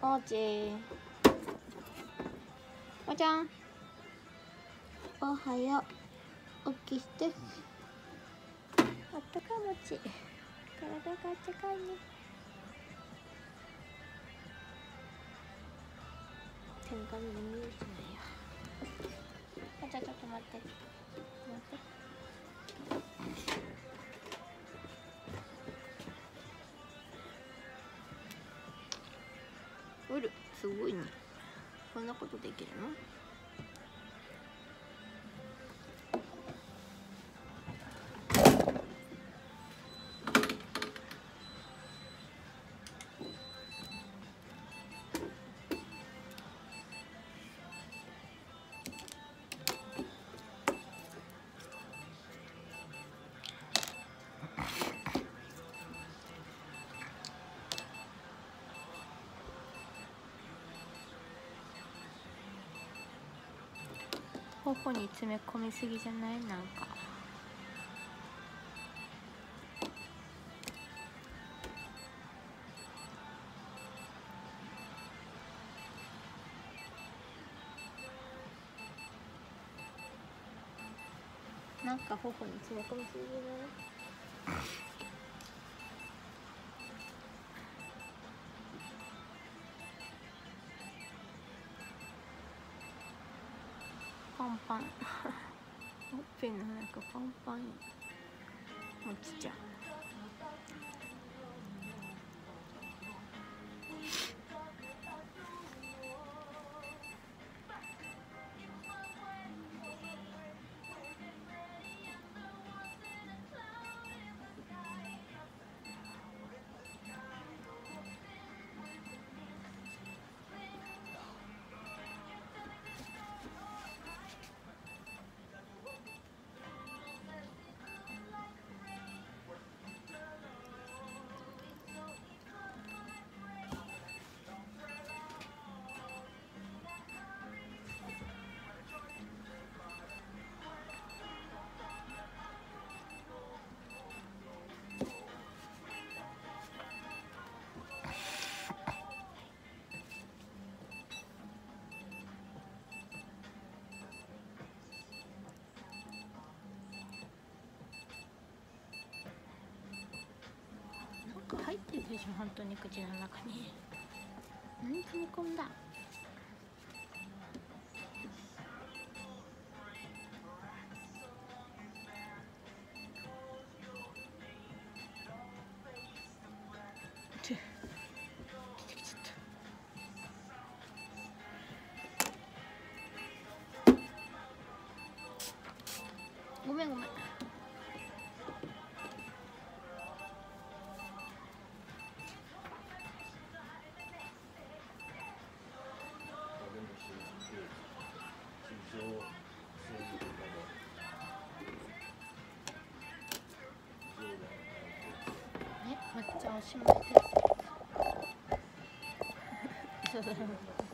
おーち。ーおーちゃん。おはよう。起きして。あったかい餅。体があったかいね。天下の見るじゃないよあじゃあちょっと待って。待ってすごいね。こんなことできるの？頬に詰め込みすぎじゃない？なんか。なんか頬に詰め込みすぎじゃない？ンパン。ほっぺの中パンパンや。もちちゃん入ってるでしょ本当に口の中に。何詰め込んだ？ごめんごめん。ね抹茶おしまいです